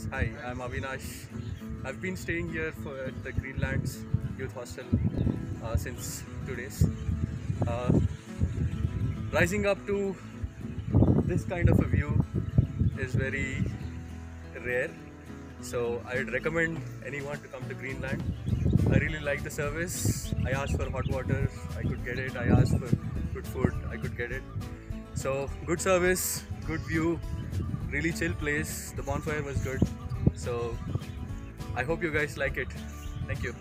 guys. Hi, I'm Avinash. I've been staying here for at the Greenlands Youth Hostel uh, since two days. Uh, rising up to this kind of a view is very rare. So I would recommend anyone to come to Greenland. I really like the service. I asked for hot water, I could get it. I asked for good food, I could get it. So good service, good view, really chill place. The bonfire was good. So I hope you guys like it. Thank you.